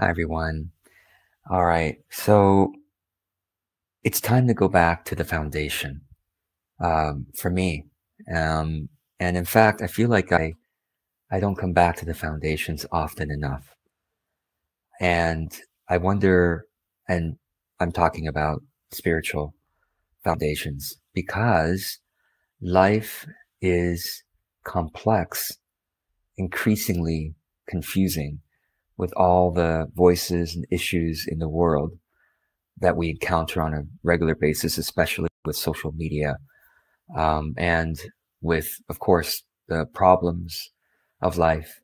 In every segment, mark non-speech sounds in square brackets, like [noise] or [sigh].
Hi, everyone. All right. So it's time to go back to the foundation um, for me. Um, and in fact, I feel like I, I don't come back to the foundations often enough. And I wonder, and I'm talking about spiritual foundations because life is complex, increasingly confusing with all the voices and issues in the world that we encounter on a regular basis, especially with social media. Um, and with, of course, the problems of life,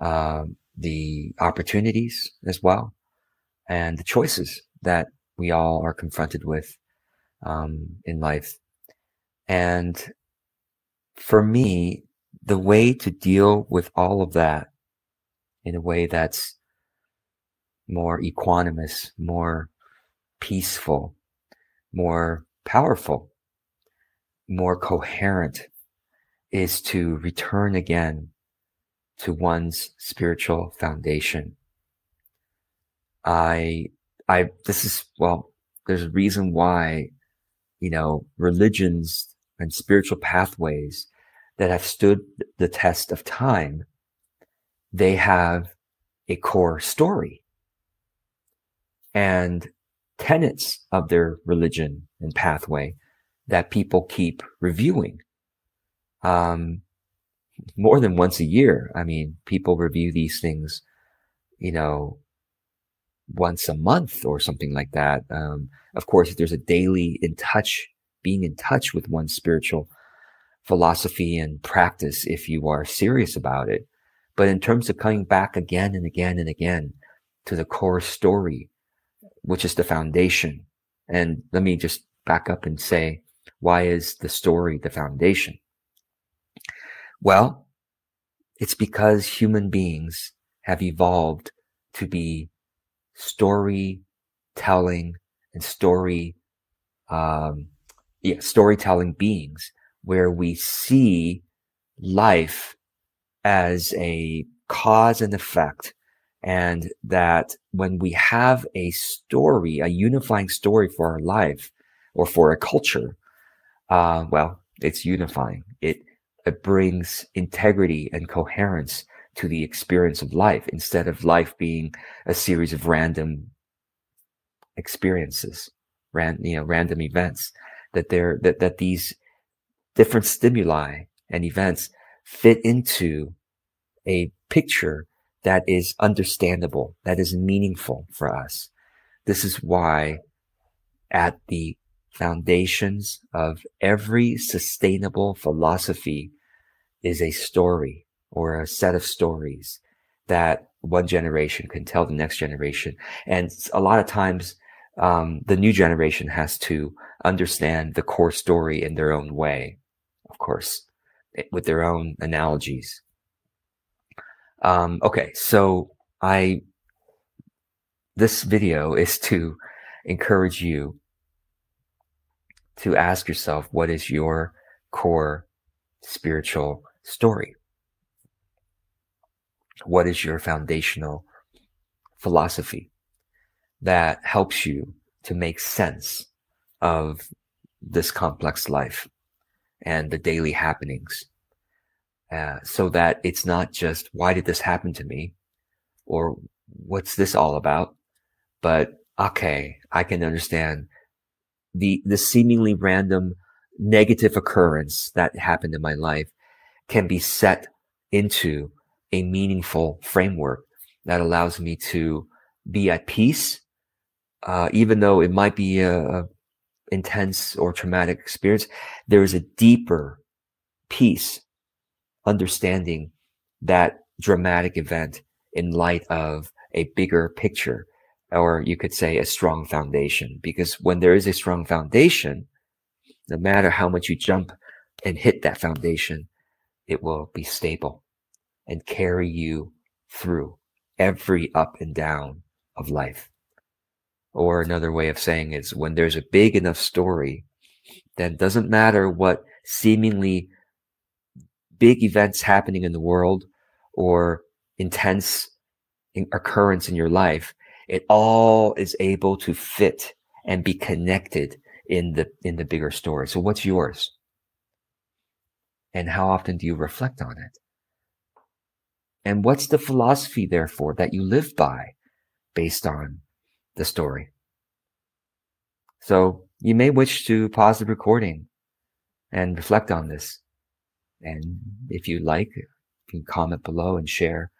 uh, the opportunities as well, and the choices that we all are confronted with um, in life. And for me, the way to deal with all of that in a way that's more equanimous, more peaceful, more powerful, more coherent is to return again to one's spiritual foundation. I, I, this is, well, there's a reason why, you know, religions and spiritual pathways that have stood the test of time they have a core story and tenets of their religion and pathway that people keep reviewing. Um, more than once a year. I mean, people review these things, you know, once a month or something like that. Um, of course, there's a daily in touch, being in touch with one's spiritual philosophy and practice if you are serious about it. But in terms of coming back again and again and again to the core story, which is the foundation. And let me just back up and say, why is the story the foundation? Well, it's because human beings have evolved to be storytelling and story, um, yeah, storytelling beings where we see life as a cause and effect. And that when we have a story, a unifying story for our life or for a culture, uh, well, it's unifying. It, it brings integrity and coherence to the experience of life instead of life being a series of random experiences, ran, you know, random events that there, that, that these different stimuli and events fit into a picture that is understandable, that is meaningful for us. This is why at the foundations of every sustainable philosophy is a story or a set of stories that one generation can tell the next generation. And a lot of times, um, the new generation has to understand the core story in their own way, of course, with their own analogies. Um, okay, so I, this video is to encourage you to ask yourself, what is your core spiritual story? What is your foundational philosophy that helps you to make sense of this complex life and the daily happenings. Uh, so that it's not just why did this happen to me? Or what's this all about? But okay i can understand the the seemingly random negative occurrence that happened in my life can be set into a meaningful framework that allows me to be at peace uh, even though it might be a, intense or traumatic experience there is a deeper peace understanding that dramatic event in light of a bigger picture, or you could say a strong foundation. Because when there is a strong foundation, no matter how much you jump and hit that foundation, it will be stable and carry you through every up and down of life. Or another way of saying is when there's a big enough story, then doesn't matter what seemingly big events happening in the world or intense occurrence in your life, it all is able to fit and be connected in the in the bigger story. So what's yours? And how often do you reflect on it? And what's the philosophy, therefore, that you live by based on the story? So you may wish to pause the recording and reflect on this. And if you like, you can comment below and share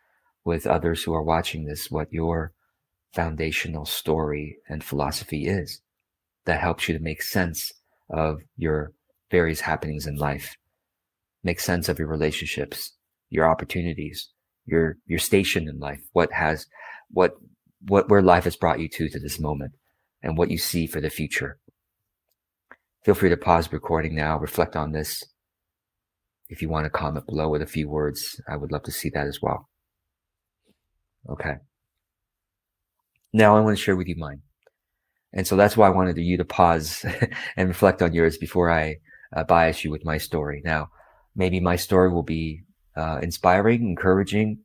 with others who are watching this what your foundational story and philosophy is that helps you to make sense of your various happenings in life, make sense of your relationships, your opportunities, your your station in life, what has what what where life has brought you to to this moment and what you see for the future. Feel free to pause recording now, reflect on this. If you want to comment below with a few words, I would love to see that as well. Okay. Now I want to share with you mine. And so that's why I wanted you to pause [laughs] and reflect on yours before I uh, bias you with my story. Now, maybe my story will be uh, inspiring, encouraging,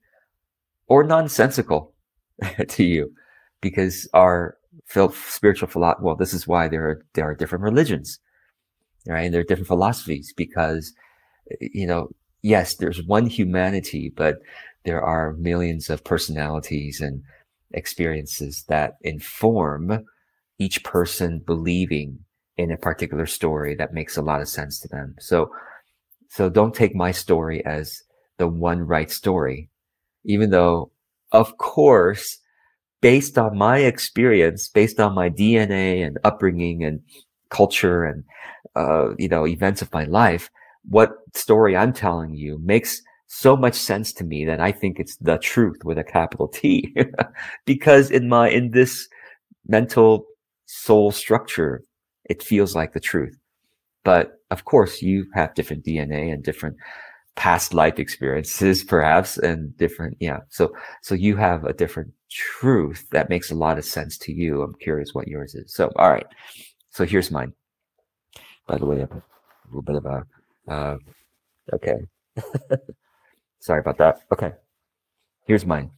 or nonsensical [laughs] to you because our spiritual philosophy, well, this is why there are, there are different religions, right? And there are different philosophies because, you know, yes, there's one humanity, but there are millions of personalities and experiences that inform each person believing in a particular story that makes a lot of sense to them. So, so don't take my story as the one right story, even though, of course, based on my experience, based on my DNA and upbringing and culture and, uh, you know, events of my life, what story I'm telling you makes so much sense to me that I think it's the truth with a capital T [laughs] because in my, in this mental soul structure, it feels like the truth. But of course, you have different DNA and different past life experiences, [laughs] perhaps, and different, yeah. So, so you have a different truth that makes a lot of sense to you. I'm curious what yours is. So, all right. So here's mine. By the way, a little bit of a, uh, okay. [laughs] Sorry about that. Okay. Here's mine.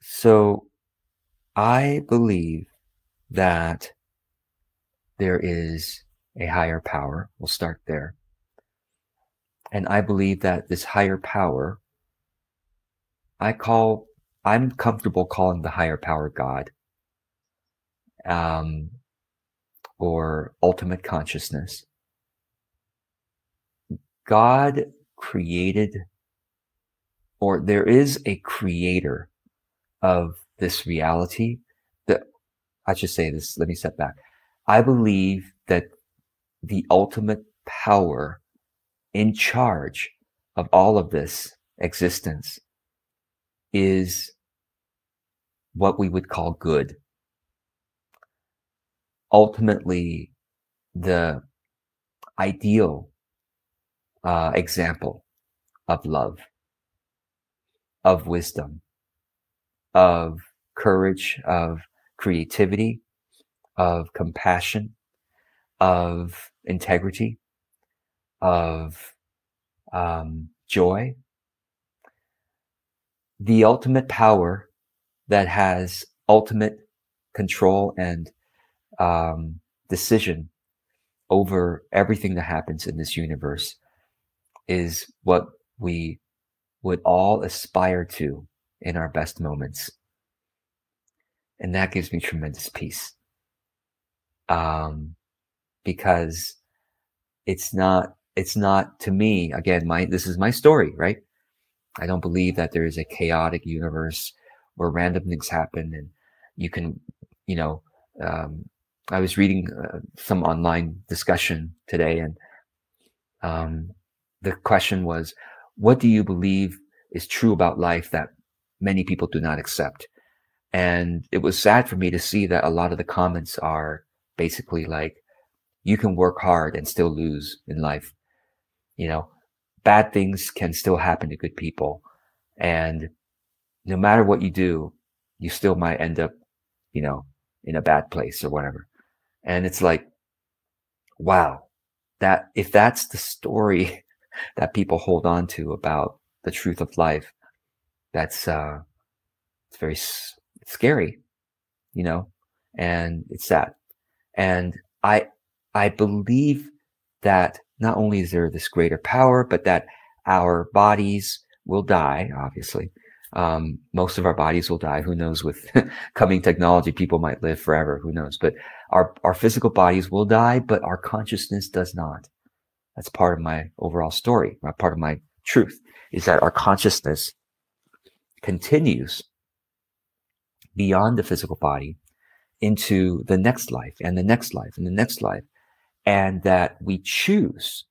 So I believe that there is a higher power. We'll start there. And I believe that this higher power, I call, I'm comfortable calling the higher power God, um, or ultimate consciousness. God created, or there is a creator of this reality that I should say this. Let me step back. I believe that the ultimate power in charge of all of this existence is what we would call good. Ultimately, the ideal uh, example of love, of wisdom, of courage, of creativity, of compassion, of integrity, of um, joy. The ultimate power that has ultimate control and um, decision over everything that happens in this universe is what we would all aspire to in our best moments. And that gives me tremendous peace. Um, because it's not, it's not to me, again, my, this is my story, right? I don't believe that there is a chaotic universe where random things happen and you can, you know, um, I was reading uh, some online discussion today and, um, the question was, what do you believe is true about life that many people do not accept? And it was sad for me to see that a lot of the comments are basically like, you can work hard and still lose in life. You know, bad things can still happen to good people. And no matter what you do, you still might end up, you know, in a bad place or whatever. And it's like, wow, that if that's the story [laughs] that people hold on to about the truth of life that's uh it's very scary you know and it's sad and i i believe that not only is there this greater power but that our bodies will die obviously. Um, most of our bodies will die. Who knows with [laughs] coming technology people might live forever. Who knows? But our our physical bodies will die but our consciousness does not. That's part of my overall story. Part of my truth is that our consciousness continues beyond the physical body into the next life and the next life and the next life. And that we choose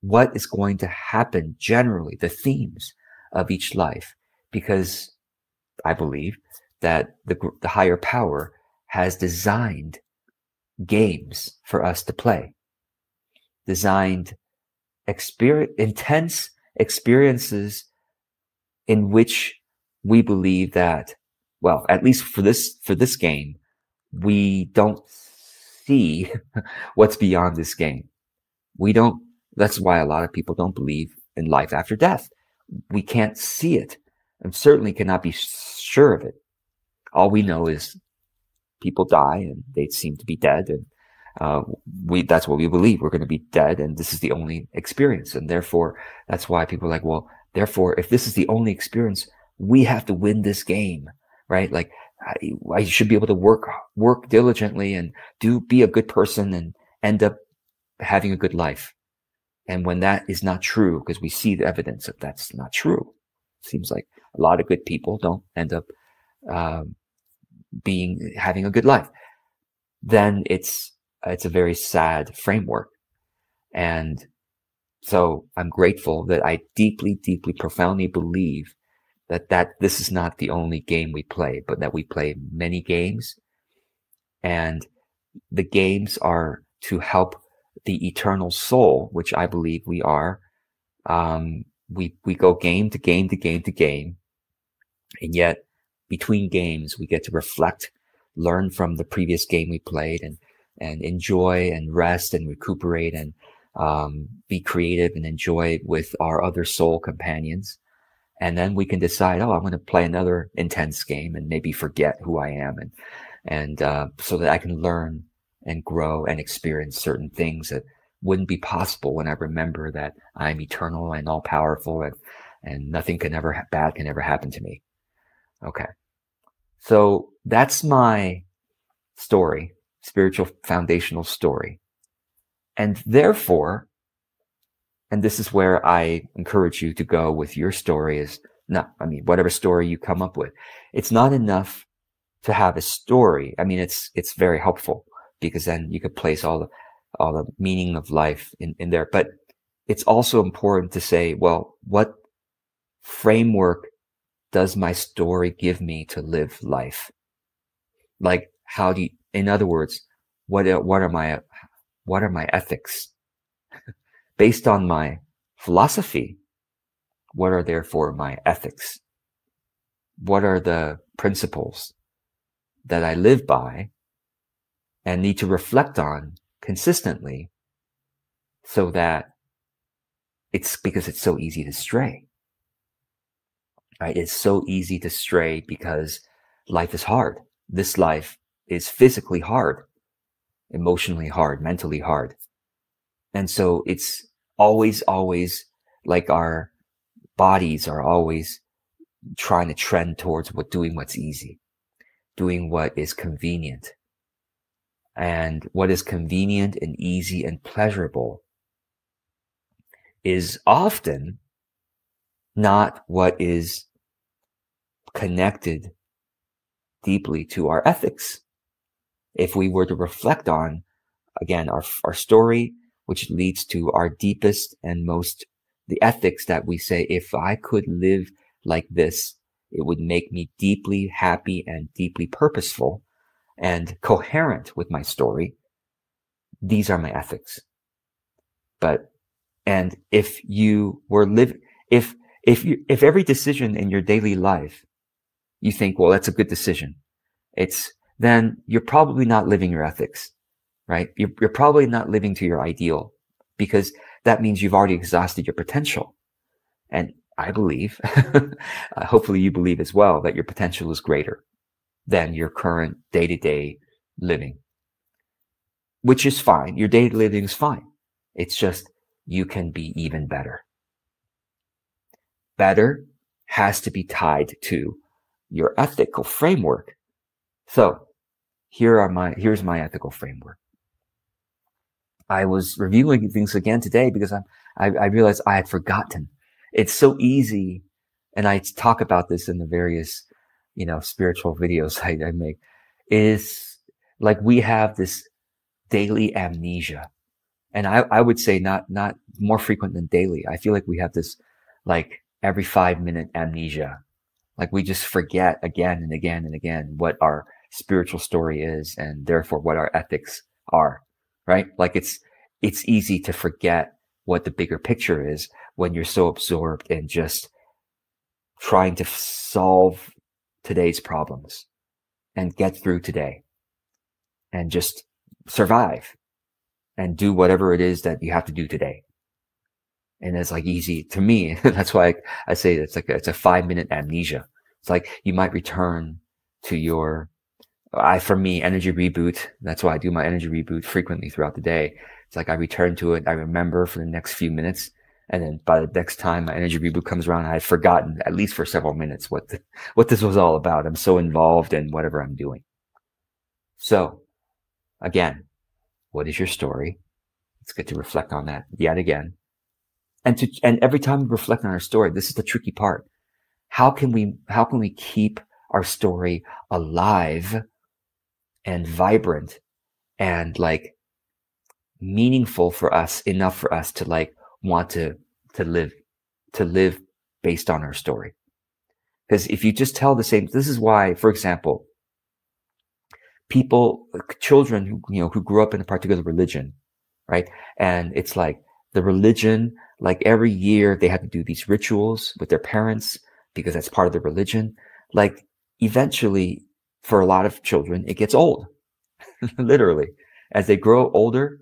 what is going to happen generally, the themes of each life, because I believe that the, the higher power has designed games for us to play, designed experience, intense experiences in which we believe that, well, at least for this, for this game, we don't see [laughs] what's beyond this game. We don't, that's why a lot of people don't believe in life after death. We can't see it and certainly cannot be sure of it. All we know is people die and they seem to be dead and uh, we that's what we believe we're going to be dead and this is the only experience and therefore that's why people are like well therefore if this is the only experience we have to win this game, right? Like I, I should be able to work, work diligently and do, be a good person and end up having a good life. And when that is not true, because we see the evidence that that's not true, seems like a lot of good people don't end up um, being having a good life. Then it's it's a very sad framework, and so I'm grateful that I deeply, deeply, profoundly believe that that this is not the only game we play, but that we play many games, and the games are to help the eternal soul, which I believe we are. Um, we we go game to game to game to game, and yet between games we get to reflect, learn from the previous game we played, and and enjoy and rest and recuperate and um, be creative and enjoy with our other soul companions and then we can decide, oh, I'm going to play another intense game and maybe forget who I am, and and uh, so that I can learn and grow and experience certain things that wouldn't be possible when I remember that I'm eternal and all powerful and and nothing can ever bad can ever happen to me. Okay, so that's my story, spiritual foundational story, and therefore and this is where I encourage you to go with your story is not, I mean, whatever story you come up with. It's not enough to have a story. I mean, it's, it's very helpful because then you could place all the, all the meaning of life in, in there. But it's also important to say, well, what framework does my story give me to live life? Like, how do you, in other words, what, what are my, what are my ethics? Based on my philosophy, what are therefore my ethics? What are the principles that I live by and need to reflect on consistently so that it's because it's so easy to stray. Right? It's so easy to stray because life is hard. This life is physically hard, emotionally hard, mentally hard. And so it's always, always like our bodies are always trying to trend towards what doing what's easy, doing what is convenient. And what is convenient and easy and pleasurable is often not what is connected deeply to our ethics. If we were to reflect on, again, our, our story, which leads to our deepest and most the ethics that we say, if I could live like this, it would make me deeply happy and deeply purposeful and coherent with my story. These are my ethics. But, and if you were living, if, if you, if every decision in your daily life, you think, well, that's a good decision. It's, then you're probably not living your ethics right? You're, you're probably not living to your ideal because that means you've already exhausted your potential. And I believe, [laughs] uh, hopefully you believe as well, that your potential is greater than your current day to day living, which is fine. Your day to living is fine. It's just you can be even better. Better has to be tied to your ethical framework. So here are my, here's my ethical framework. I was reviewing things again today because I'm, I, I realized I had forgotten. It's so easy. And I talk about this in the various, you know, spiritual videos [laughs] I, I make is like we have this daily amnesia. And I, I would say not, not more frequent than daily. I feel like we have this like every five minute amnesia. Like we just forget again and again and again what our spiritual story is and therefore what our ethics are, right? Like it's, it's easy to forget what the bigger picture is when you're so absorbed in just trying to solve today's problems and get through today and just survive and do whatever it is that you have to do today. And it's like easy to me. [laughs] That's why I, I say it's like, a, it's a five minute amnesia. It's like you might return to your I, for me, energy reboot. That's why I do my energy reboot frequently throughout the day. It's like I return to it. I remember for the next few minutes. And then by the next time my energy reboot comes around, I've forgotten at least for several minutes what the, what this was all about. I'm so involved in whatever I'm doing. So again, what is your story? Let's get to reflect on that yet again. And to, and every time we reflect on our story, this is the tricky part. How can we, how can we keep our story alive and vibrant and like meaningful for us enough for us to like want to to live to live based on our story. Because if you just tell the same this is why for example people children who you know who grew up in a particular religion right? And it's like the religion like every year they have to do these rituals with their parents because that's part of the religion. Like eventually for a lot of children, it gets old. [laughs] Literally. As they grow older,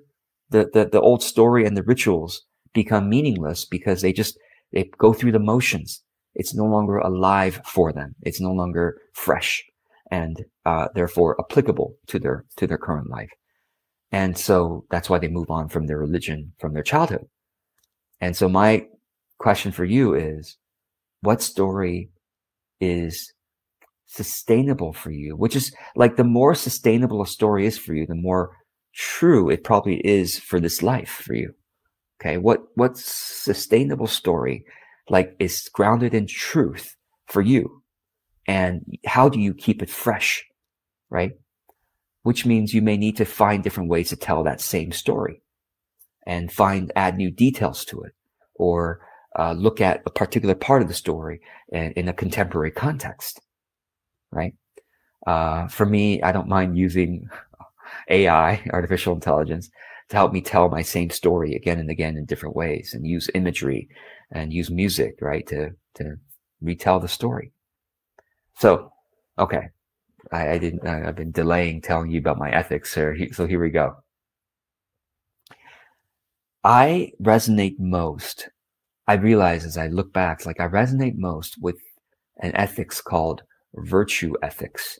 the, the, the old story and the rituals become meaningless because they just, they go through the motions. It's no longer alive for them. It's no longer fresh and, uh, therefore applicable to their, to their current life. And so that's why they move on from their religion from their childhood. And so my question for you is, what story is sustainable for you, which is like the more sustainable a story is for you, the more true it probably is for this life for you. Okay. What, what sustainable story like is grounded in truth for you? And how do you keep it fresh? Right. Which means you may need to find different ways to tell that same story and find, add new details to it or uh, look at a particular part of the story in, in a contemporary context right? Uh, for me, I don't mind using [laughs] AI, artificial intelligence, to help me tell my same story again and again in different ways and use imagery and use music, right? To, to retell the story. So, okay. I, I didn't, I, I've been delaying telling you about my ethics here. So here we go. I resonate most. I realize as I look back, like I resonate most with an ethics called virtue ethics.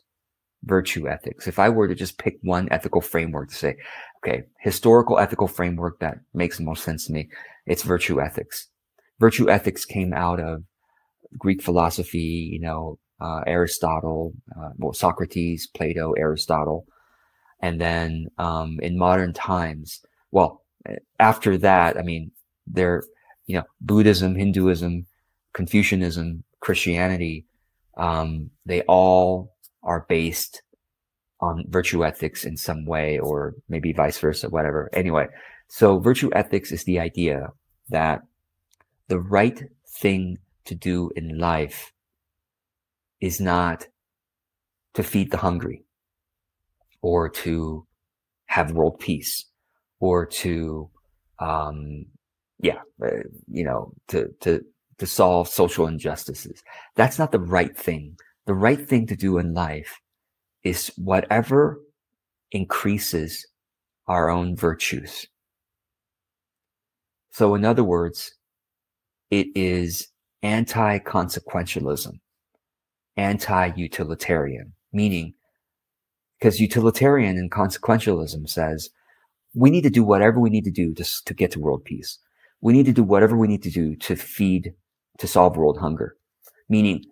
Virtue ethics. If I were to just pick one ethical framework to say, okay, historical ethical framework that makes the most sense to me, it's virtue ethics. Virtue ethics came out of Greek philosophy, you know, uh, Aristotle, uh, well, Socrates, Plato, Aristotle. And then, um, in modern times, well, after that, I mean, there, you know, Buddhism, Hinduism, Confucianism, Christianity, um, they all are based on virtue ethics in some way, or maybe vice versa, whatever. Anyway, so virtue ethics is the idea that the right thing to do in life is not to feed the hungry or to have world peace or to, um, yeah, uh, you know, to, to, to solve social injustices. That's not the right thing. The right thing to do in life is whatever increases our own virtues. So in other words, it is anti-consequentialism, anti-utilitarian, meaning because utilitarian and consequentialism says we need to do whatever we need to do to, to get to world peace. We need to do whatever we need to do to feed, to solve world hunger, meaning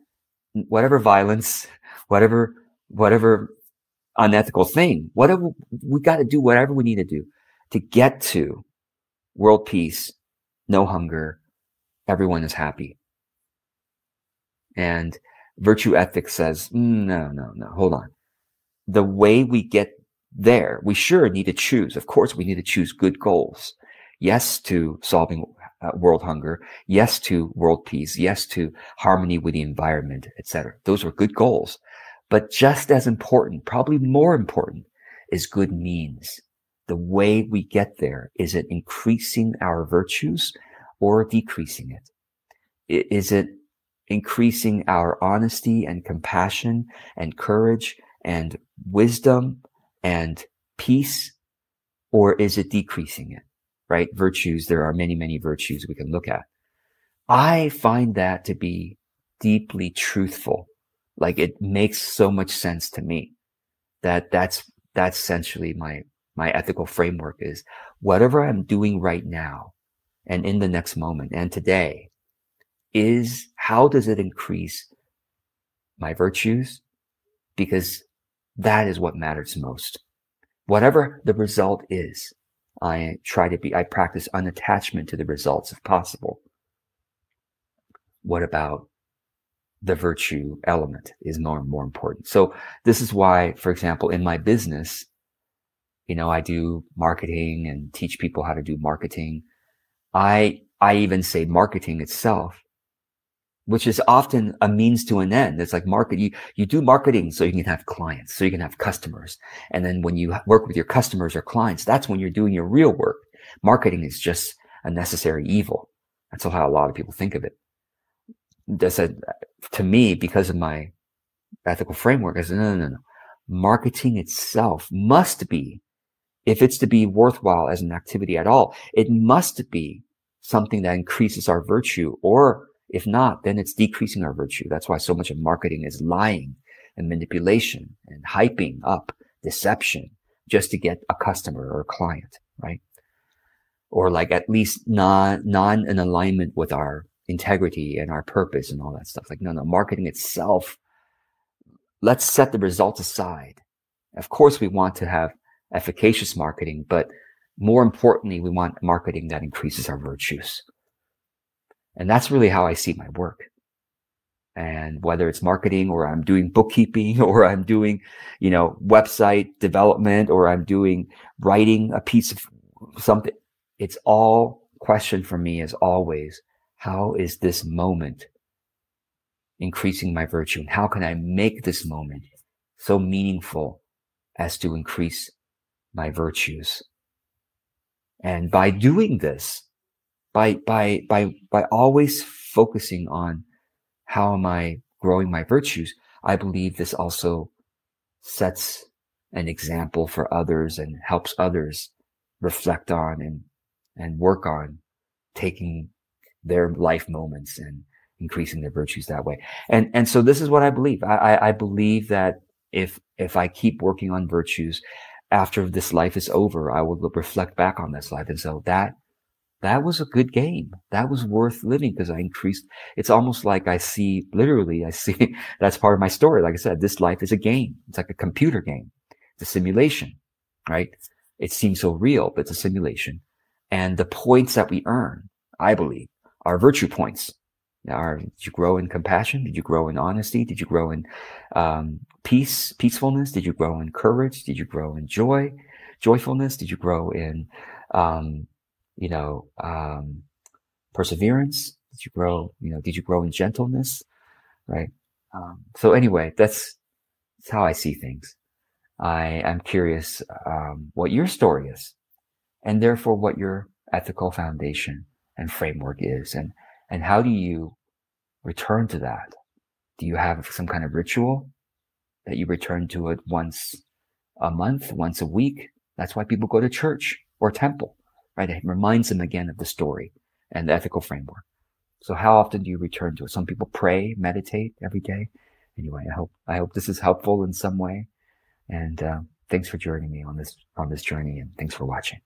whatever violence, whatever, whatever unethical thing, whatever we got to do, whatever we need to do to get to world peace, no hunger, everyone is happy. And virtue ethics says, mm, no, no, no, hold on. The way we get there, we sure need to choose. Of course, we need to choose good goals. Yes to solving uh, world hunger. Yes to world peace. Yes to harmony with the environment, etc. Those are good goals. But just as important, probably more important, is good means. The way we get there, is it increasing our virtues or decreasing it? Is it increasing our honesty and compassion and courage and wisdom and peace? Or is it decreasing it? Right? Virtues. There are many, many virtues we can look at. I find that to be deeply truthful. Like it makes so much sense to me that that's, that's essentially my, my ethical framework is whatever I'm doing right now and in the next moment and today is how does it increase my virtues? Because that is what matters most. Whatever the result is, I try to be, I practice unattachment to the results if possible. What about the virtue element is more and more important. So this is why, for example, in my business, you know, I do marketing and teach people how to do marketing. I, I even say marketing itself which is often a means to an end. It's like market, you, you do marketing so you can have clients, so you can have customers. And then when you work with your customers or clients, that's when you're doing your real work. Marketing is just a necessary evil. That's how a lot of people think of it. That's a, to me, because of my ethical framework, I said, no, no, no. Marketing itself must be, if it's to be worthwhile as an activity at all, it must be something that increases our virtue or if not, then it's decreasing our virtue. That's why so much of marketing is lying and manipulation and hyping up deception just to get a customer or a client, right? Or like at least non, non in alignment with our integrity and our purpose and all that stuff. Like, no, no, marketing itself, let's set the results aside. Of course, we want to have efficacious marketing, but more importantly, we want marketing that increases our virtues. And that's really how I see my work. And whether it's marketing or I'm doing bookkeeping [laughs] or I'm doing, you know, website development or I'm doing writing a piece of something, it's all question for me is always, how is this moment increasing my virtue? And how can I make this moment so meaningful as to increase my virtues? And by doing this, by by by by always focusing on how am I growing my virtues, I believe this also sets an example for others and helps others reflect on and and work on taking their life moments and increasing their virtues that way. And and so this is what I believe. I, I believe that if if I keep working on virtues after this life is over, I will reflect back on this life. And so that that was a good game. That was worth living because I increased. It's almost like I see, literally, I see [laughs] that's part of my story. Like I said, this life is a game. It's like a computer game. It's a simulation, right? It seems so real, but it's a simulation. And the points that we earn, I believe, are virtue points. Are, did you grow in compassion? Did you grow in honesty? Did you grow in um, peace, peacefulness? Did you grow in courage? Did you grow in joy, joyfulness? Did you grow in um, you know, um, perseverance? Did you grow, you know, did you grow in gentleness? Right. Um, so anyway, that's, that's how I see things. I am curious, um, what your story is and therefore what your ethical foundation and framework is and, and how do you return to that? Do you have some kind of ritual that you return to it once a month, once a week? That's why people go to church or temple right? It reminds them again of the story and the ethical framework. So how often do you return to it? Some people pray, meditate every day. Anyway, I hope I hope this is helpful in some way. And uh, thanks for joining me on this on this journey, and thanks for watching.